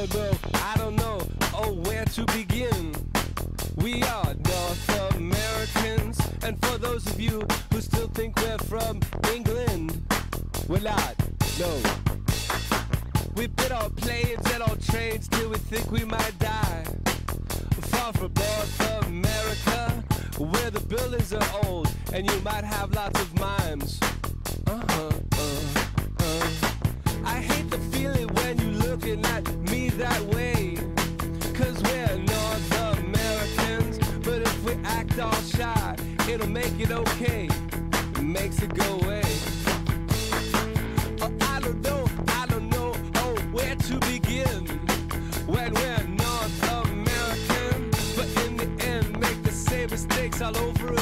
I don't know, oh, where to begin. We are North Americans, and for those of you who still think we're from England, we're not, no. We bit on planes and on trains till we think we might die. Far from North America, where the buildings are old, and you might have lots of mimes. Uh-huh, uh, uh. That way. Cause we're North Americans, but if we act all shy, it'll make it okay. It makes it go away. Oh, I don't know, I don't know, oh, where to begin when we're North American, but in the end, make the same mistakes all over